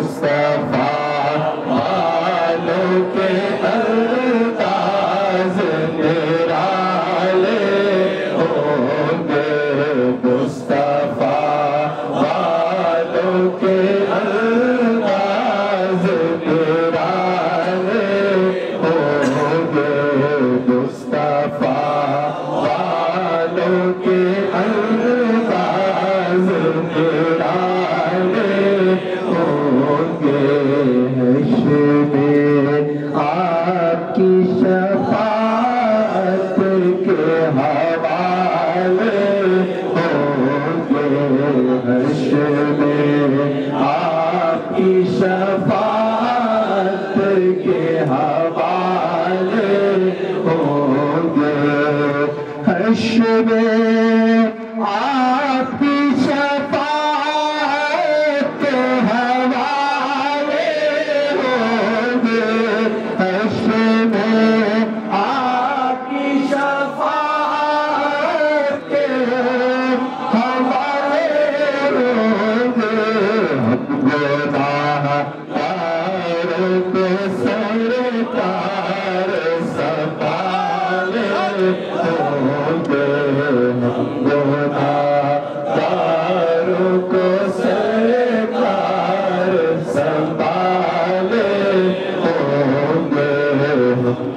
मुस्तफ़ा वालों के अंदाज निराले होंगे। मुस्तफ़ा वालों के अंदाज निराले होंगे। महश में आपकी शफात के हवाले होंगे हर्ष में आपकी शफात के हवाले होंगे हर्ष में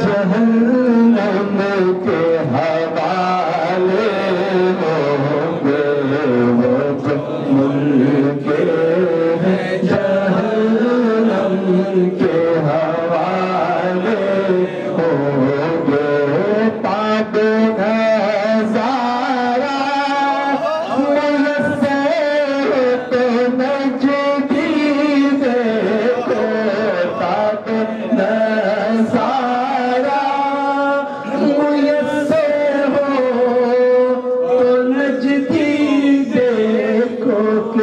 जम